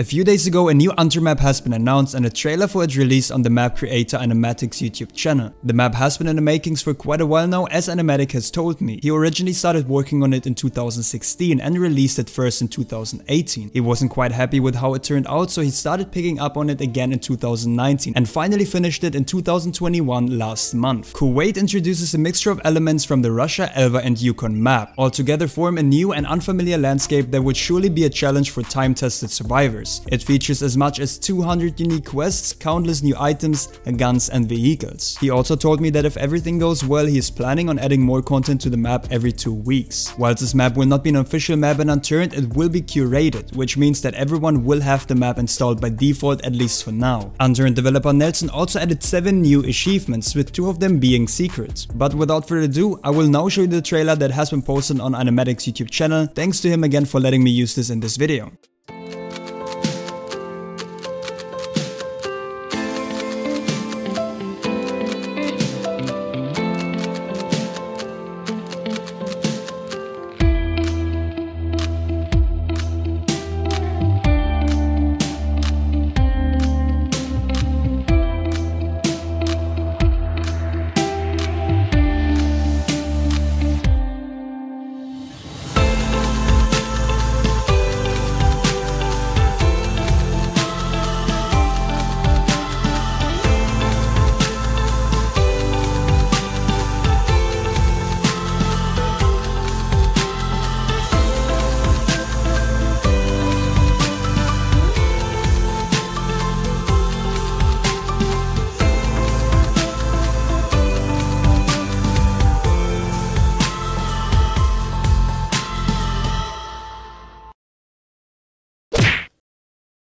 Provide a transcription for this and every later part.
A few days ago, a new Unturned map has been announced and a trailer for it released on the map creator Animatics YouTube channel. The map has been in the makings for quite a while now as Animatic has told me. He originally started working on it in 2016 and released it first in 2018. He wasn't quite happy with how it turned out so he started picking up on it again in 2019 and finally finished it in 2021 last month. Kuwait introduces a mixture of elements from the Russia, Elva and Yukon map. all together form a new and unfamiliar landscape that would surely be a challenge for time-tested survivors. It features as much as 200 unique quests, countless new items, guns and vehicles. He also told me that if everything goes well, he is planning on adding more content to the map every two weeks. Whilst this map will not be an official map and unturned, it will be curated, which means that everyone will have the map installed by default at least for now. Unturned developer Nelson also added 7 new achievements, with 2 of them being secret. But without further ado, I will now show you the trailer that has been posted on Animatic's YouTube channel. Thanks to him again for letting me use this in this video.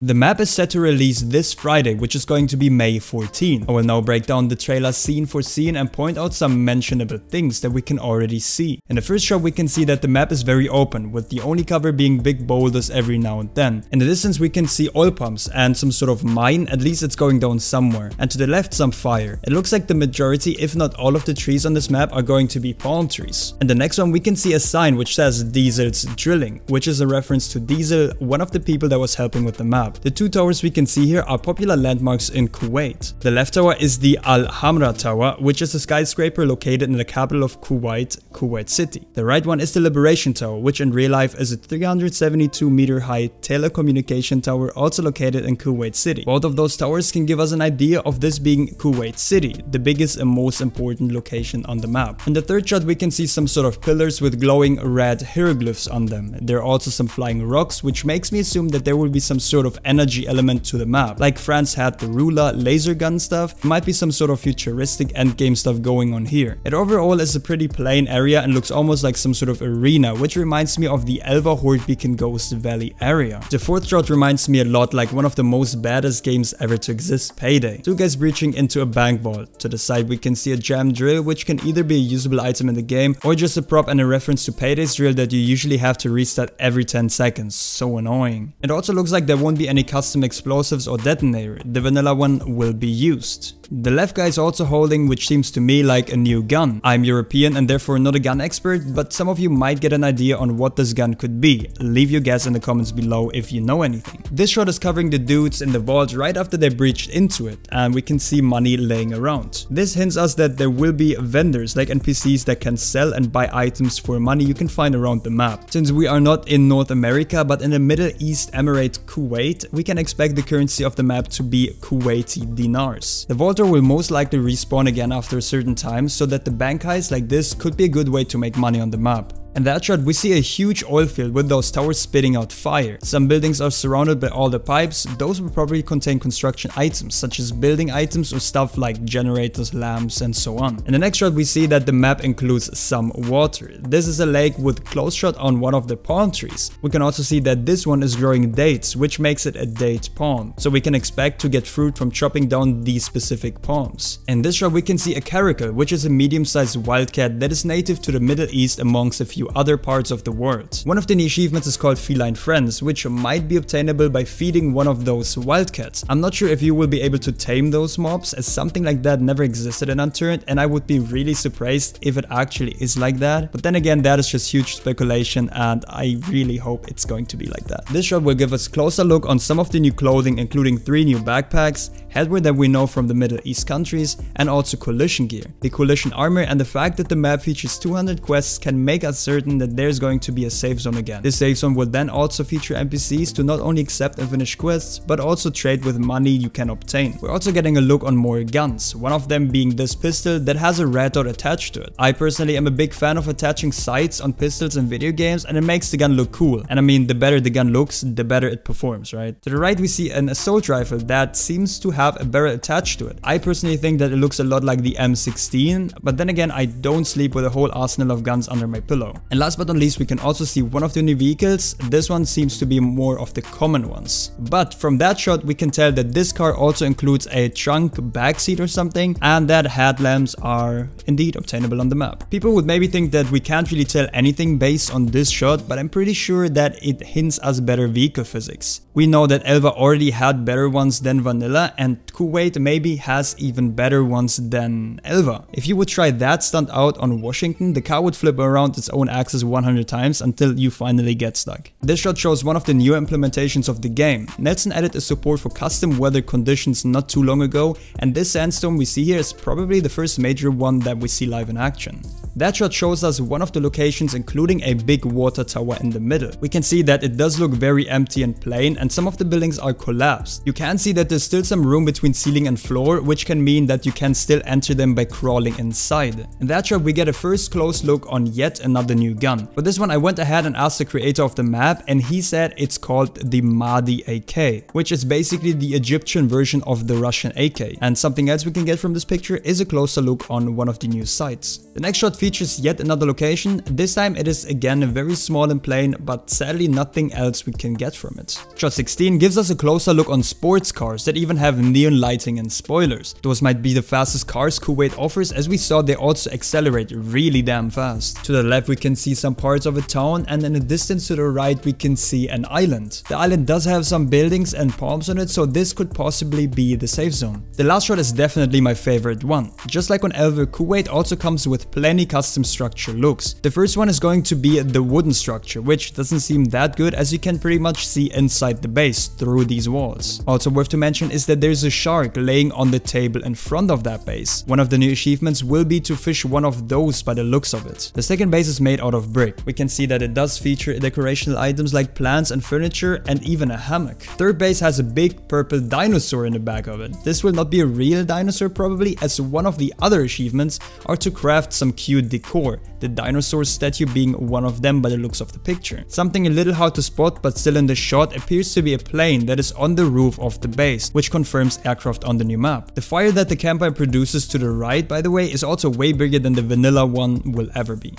The map is set to release this Friday, which is going to be May 14. I will now break down the trailer scene for scene and point out some mentionable things that we can already see. In the first shot we can see that the map is very open, with the only cover being big boulders every now and then. In the distance we can see oil pumps and some sort of mine, at least it's going down somewhere. And to the left some fire. It looks like the majority, if not all of the trees on this map are going to be palm trees. And the next one we can see a sign which says Diesel's Drilling, which is a reference to Diesel, one of the people that was helping with the map. The two towers we can see here are popular landmarks in Kuwait. The left tower is the Al Hamra Tower, which is a skyscraper located in the capital of Kuwait, Kuwait City. The right one is the Liberation Tower, which in real life is a 372 meter high telecommunication tower also located in Kuwait City. Both of those towers can give us an idea of this being Kuwait City, the biggest and most important location on the map. In the third shot we can see some sort of pillars with glowing red hieroglyphs on them. There are also some flying rocks, which makes me assume that there will be some sort of energy element to the map. Like France had the ruler laser gun stuff, might be some sort of futuristic endgame stuff going on here. It overall is a pretty plain area and looks almost like some sort of arena, which reminds me of the Elva Horde Beacon Ghost Valley area. The fourth shot reminds me a lot like one of the most baddest games ever to exist, Payday. Two guys breaching into a bank vault. To the side we can see a jam drill, which can either be a usable item in the game or just a prop and a reference to Payday's drill that you usually have to restart every 10 seconds. So annoying. It also looks like there won't be any custom explosives or detonator, the vanilla one will be used. The left guy is also holding which seems to me like a new gun. I'm European and therefore not a gun expert, but some of you might get an idea on what this gun could be. Leave your guess in the comments below if you know anything. This shot is covering the dudes in the vault right after they breached into it, and we can see money laying around. This hints us that there will be vendors like NPCs that can sell and buy items for money you can find around the map. Since we are not in North America but in the Middle East Emirate Kuwait, we can expect the currency of the map to be Kuwaiti dinars. The Vaulter will most likely respawn again after a certain time, so that the bank heist like this could be a good way to make money on the map. In that shot we see a huge oil field with those towers spitting out fire. Some buildings are surrounded by all the pipes, those will probably contain construction items such as building items or stuff like generators, lamps and so on. In the next shot we see that the map includes some water. This is a lake with close shot on one of the palm trees. We can also see that this one is growing dates which makes it a date palm. So we can expect to get fruit from chopping down these specific palms. In this shot we can see a caracal which is a medium sized wildcat that is native to the Middle East amongst a few other parts of the world. One of the new achievements is called Feline Friends, which might be obtainable by feeding one of those wildcats. I'm not sure if you will be able to tame those mobs, as something like that never existed in Unturned, and I would be really surprised if it actually is like that. But then again, that is just huge speculation, and I really hope it's going to be like that. This shot will give us a closer look on some of the new clothing, including three new backpacks, headwear that we know from the Middle East countries, and also coalition gear. The coalition armor and the fact that the map features 200 quests can make us certain that there's going to be a safe zone again. This safe zone will then also feature NPCs to not only accept and finish quests, but also trade with money you can obtain. We're also getting a look on more guns, one of them being this pistol that has a red dot attached to it. I personally am a big fan of attaching sights on pistols in video games and it makes the gun look cool. And I mean, the better the gun looks, the better it performs, right? To the right we see an assault rifle that seems to have a barrel attached to it. I personally think that it looks a lot like the M16, but then again I don't sleep with a whole arsenal of guns under my pillow. And last but not least we can also see one of the new vehicles, this one seems to be more of the common ones. But from that shot we can tell that this car also includes a trunk backseat or something and that headlamps are indeed obtainable on the map. People would maybe think that we can't really tell anything based on this shot but I'm pretty sure that it hints us better vehicle physics. We know that Elva already had better ones than Vanilla and Kuwait maybe has even better ones than Elva. If you would try that stunt out on Washington, the car would flip around its own axis 100 times until you finally get stuck. This shot shows one of the new implementations of the game. Nelson added a support for custom weather conditions not too long ago and this sandstorm we see here is probably the first major one that we see live in action. That shot shows us one of the locations including a big water tower in the middle. We can see that it does look very empty and plain and some of the buildings are collapsed. You can see that there's still some room between ceiling and floor which can mean that you can still enter them by crawling inside. In that shot we get a first close look on yet another new gun. For this one I went ahead and asked the creator of the map and he said it's called the Maadi AK which is basically the Egyptian version of the Russian AK. And something else we can get from this picture is a closer look on one of the new sights. The next shot features yet another location, this time it is again a very small and plain, but sadly nothing else we can get from it. Shot 16 gives us a closer look on sports cars that even have neon lighting and spoilers. Those might be the fastest cars Kuwait offers as we saw they also accelerate really damn fast. To the left we can see some parts of a town and in the distance to the right we can see an island. The island does have some buildings and palms on it so this could possibly be the safe zone. The last shot is definitely my favorite one. Just like on Elva, Kuwait also comes with plenty custom structure looks. The first one is going to be the wooden structure, which doesn't seem that good as you can pretty much see inside the base through these walls. Also worth to mention is that there's a shark laying on the table in front of that base. One of the new achievements will be to fish one of those by the looks of it. The second base is made out of brick. We can see that it does feature decorational items like plants and furniture and even a hammock. Third base has a big purple dinosaur in the back of it. This will not be a real dinosaur probably as one of the other achievements are to craft some decor, the dinosaur statue being one of them by the looks of the picture. Something a little hard to spot but still in the shot appears to be a plane that is on the roof of the base, which confirms aircraft on the new map. The fire that the campfire produces to the right by the way is also way bigger than the vanilla one will ever be.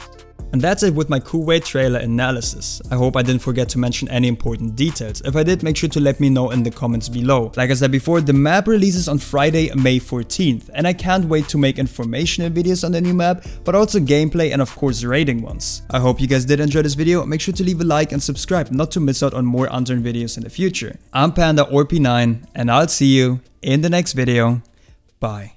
And that's it with my Kuwait trailer analysis. I hope I didn't forget to mention any important details. If I did, make sure to let me know in the comments below. Like I said before, the map releases on Friday, May 14th, and I can't wait to make informational videos on the new map, but also gameplay and of course rating ones. I hope you guys did enjoy this video, make sure to leave a like and subscribe not to miss out on more Unturned videos in the future. I'm Panda or P9, and I'll see you in the next video. Bye.